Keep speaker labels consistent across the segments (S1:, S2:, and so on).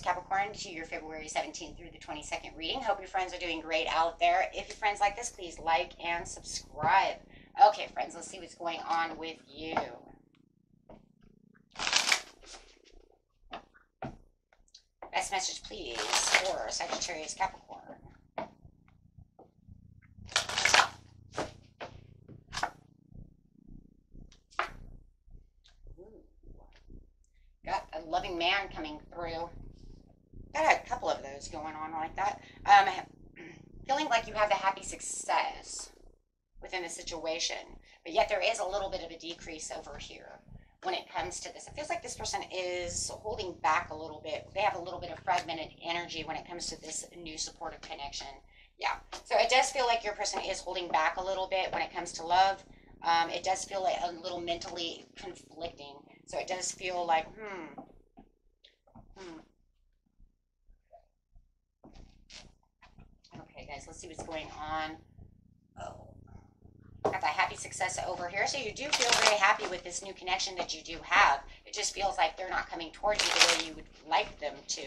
S1: Capricorn, to your February 17th through the 22nd reading. Hope your friends are doing great out there. If your friends like this, please like and subscribe. Okay, friends, let's see what's going on with you. Best message, please, for Sagittarius Capricorn. Got a loving man coming through. Got a couple of those going on like that. Um, feeling like you have the happy success within the situation, but yet there is a little bit of a decrease over here when it comes to this. It feels like this person is holding back a little bit. They have a little bit of fragmented energy when it comes to this new supportive connection. Yeah. So it does feel like your person is holding back a little bit when it comes to love. Um, it does feel like a little mentally conflicting. So it does feel like, hmm, hmm. Okay, guys, let's see what's going on. Oh got that happy success over here. So you do feel very happy with this new connection that you do have. It just feels like they're not coming towards you the way you would like them to.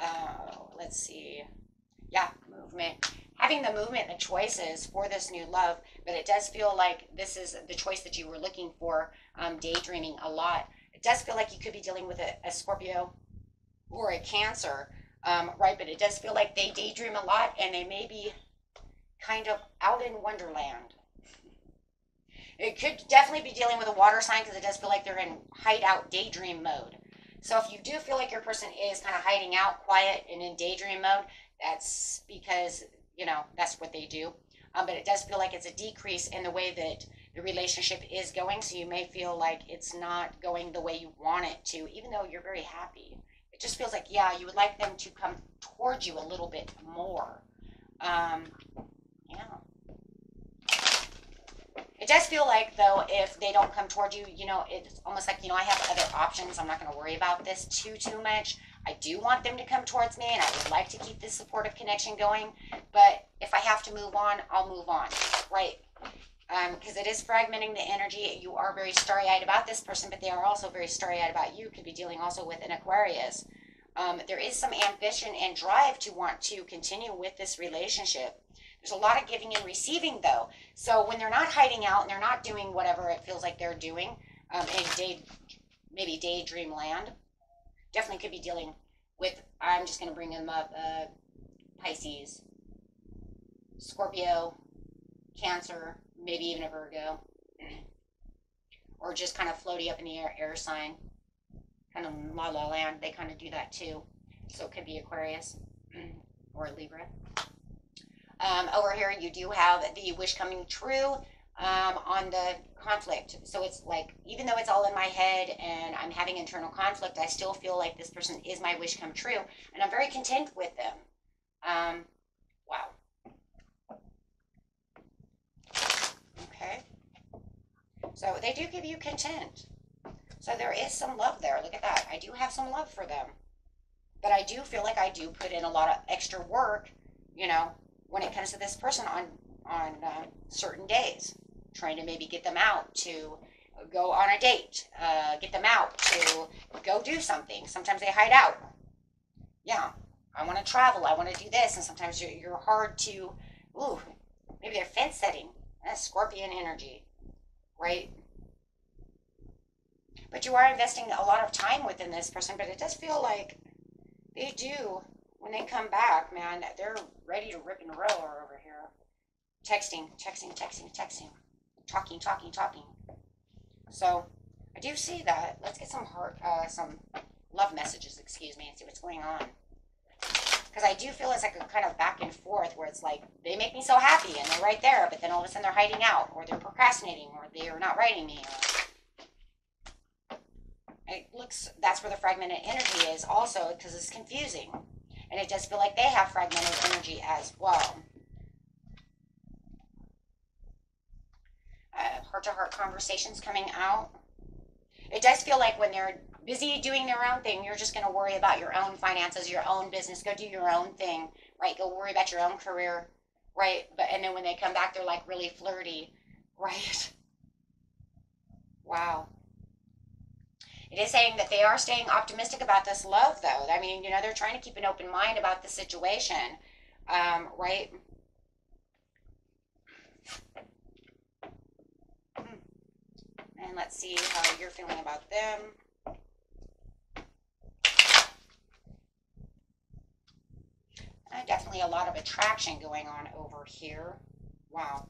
S1: Uh, let's see. Yeah, movement. Having the movement, the choices for this new love, but it does feel like this is the choice that you were looking for, um, daydreaming a lot. It does feel like you could be dealing with a, a Scorpio or a Cancer, um, right? But it does feel like they daydream a lot and they may be kind of out in Wonderland it could definitely be dealing with a water sign because it does feel like they're in hideout daydream mode. So if you do feel like your person is kind of hiding out, quiet, and in daydream mode, that's because, you know, that's what they do. Um, but it does feel like it's a decrease in the way that the relationship is going. So you may feel like it's not going the way you want it to, even though you're very happy. Just feels like, yeah, you would like them to come towards you a little bit more. Um, yeah. It does feel like, though, if they don't come toward you, you know, it's almost like, you know, I have other options. I'm not going to worry about this too, too much. I do want them to come towards me, and I would like to keep this supportive connection going. But if I have to move on, I'll move on, right? Because um, it is fragmenting the energy. You are very starry eyed about this person, but they are also very starry eyed about you. Could be dealing also with an Aquarius. Um, there is some ambition and drive to want to continue with this relationship. There's a lot of giving and receiving, though. So when they're not hiding out and they're not doing whatever it feels like they're doing um, in day, maybe daydream land, definitely could be dealing with. I'm just going to bring them up: uh, Pisces, Scorpio, Cancer, maybe even a Virgo, or just kind of floaty up in the air, air sign, kind of la la land. They kind of do that too. So it could be Aquarius or Libra. Um, over here, you do have the wish coming true um, on the conflict. So it's like, even though it's all in my head and I'm having internal conflict, I still feel like this person is my wish come true. And I'm very content with them. Um, wow. Okay. So they do give you content. So there is some love there. Look at that. I do have some love for them. But I do feel like I do put in a lot of extra work, you know, when it comes to this person on on uh, certain days, trying to maybe get them out to go on a date, uh, get them out to go do something. Sometimes they hide out. Yeah, I want to travel. I want to do this, and sometimes you're, you're hard to. Ooh, maybe they're fence setting. That's scorpion energy, right? But you are investing a lot of time within this person, but it does feel like they do when they come back, man, they're ready to rip and roll over here. Texting, texting, texting, texting, talking, talking, talking. So I do see that. Let's get some heart, uh, some love messages, excuse me, and see what's going on. Because I do feel it's like a kind of back and forth where it's like they make me so happy and they're right there, but then all of a sudden they're hiding out or they're procrastinating or they're not writing me. Or... It looks that's where the fragmented energy is also because it's confusing. And it does feel like they have fragmented energy as well. Heart to heart conversations coming out. It does feel like when they're busy doing their own thing, you're just going to worry about your own finances, your own business. Go do your own thing, right? Go worry about your own career, right? But and then when they come back, they're like really flirty, right? Wow. It is saying that they are staying optimistic about this love, though. I mean, you know, they're trying to keep an open mind about the situation, um, right? Hmm. And let's see how you're feeling about them. Uh, definitely a lot of attraction going on over here. Wow.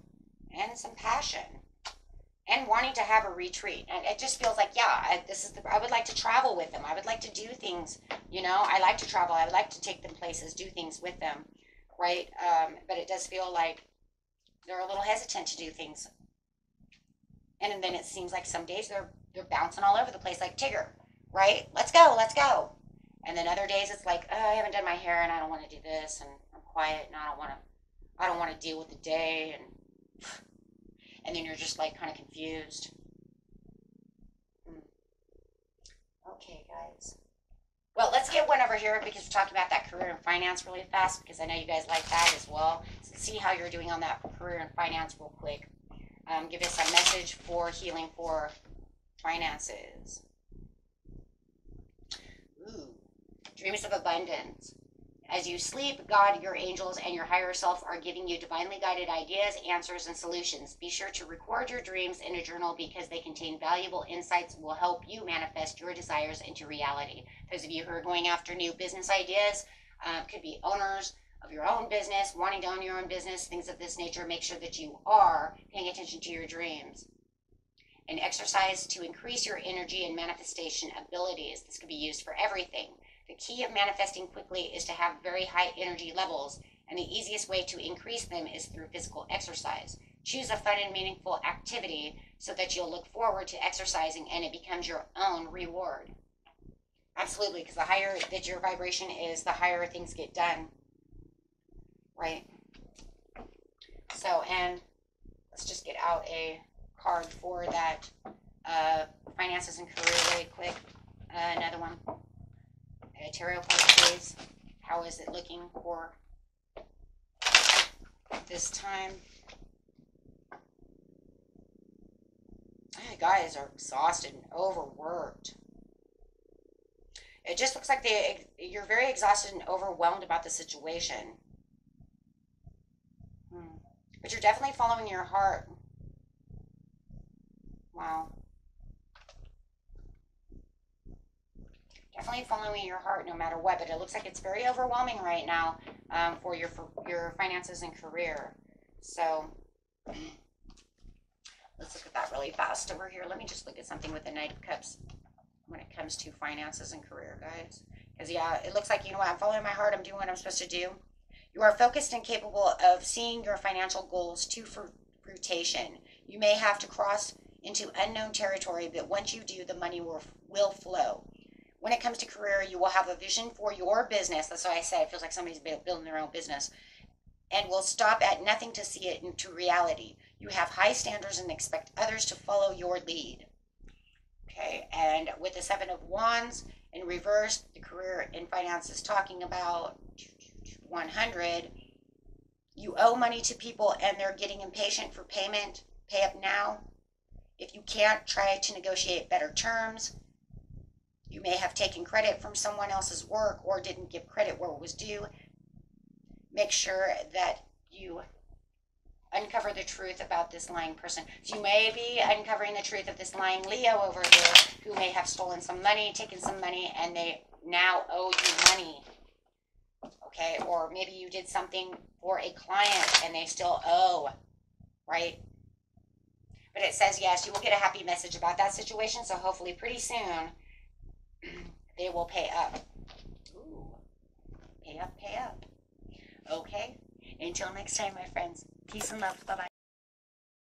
S1: And some passion. And wanting to have a retreat. And it just feels like, yeah, I, this is the, I would like to travel with them. I would like to do things, you know, I like to travel. I would like to take them places, do things with them, right? Um, but it does feel like they're a little hesitant to do things. And then it seems like some days they're they're bouncing all over the place like Tigger, right? Let's go, let's go. And then other days it's like, oh, I haven't done my hair and I don't want to do this and quiet and I don't want to I don't want to deal with the day and and then you're just like kind of confused. Hmm. Okay, guys. Well, let's get one over here because we're talking about that career and finance really fast because I know you guys like that as well. So see how you're doing on that career and finance real quick. Um, give us a message for healing for finances. Ooh, dreams of abundance. As you sleep, God, your angels, and your higher self are giving you divinely guided ideas, answers, and solutions. Be sure to record your dreams in a journal because they contain valuable insights will help you manifest your desires into reality. Those of you who are going after new business ideas, uh, could be owners of your own business, wanting to own your own business, things of this nature, make sure that you are paying attention to your dreams. An exercise to increase your energy and manifestation abilities. This could be used for everything the key of manifesting quickly is to have very high energy levels, and the easiest way to increase them is through physical exercise. Choose a fun and meaningful activity so that you'll look forward to exercising and it becomes your own reward. Absolutely, because the higher that your vibration is, the higher things get done. Right? So, and let's just get out a card for that uh, finances and career really quick. Uh, another one. Tarot card. How is it looking for this time? Guys are exhausted and overworked. It just looks like they you're very exhausted and overwhelmed about the situation. Hmm. But you're definitely following your heart. Wow. Definitely following your heart no matter what. But it looks like it's very overwhelming right now um, for your for your finances and career. So let's look at that really fast over here. Let me just look at something with the Knight of Cups when it comes to finances and career, guys. Because yeah, it looks like you know what I'm following my heart. I'm doing what I'm supposed to do. You are focused and capable of seeing your financial goals to fruition. You may have to cross into unknown territory, but once you do, the money will, will flow when it comes to career, you will have a vision for your business. That's why I said it feels like somebody's building their own business and will stop at nothing to see it into reality. You have high standards and expect others to follow your lead. Okay, and with the Seven of Wands in reverse, the career and finance is talking about 100. You owe money to people and they're getting impatient for payment. Pay up now. If you can't, try to negotiate better terms. You may have taken credit from someone else's work or didn't give credit where it was due. Make sure that you uncover the truth about this lying person. So you may be uncovering the truth of this lying Leo over here who may have stolen some money, taken some money, and they now owe you money. Okay, or maybe you did something for a client and they still owe, right? But it says, yes, you will get a happy message about that situation. So hopefully, pretty soon, they will pay up. Ooh, pay up, pay up. Okay? Until next time, my friends. Peace and love. Bye bye.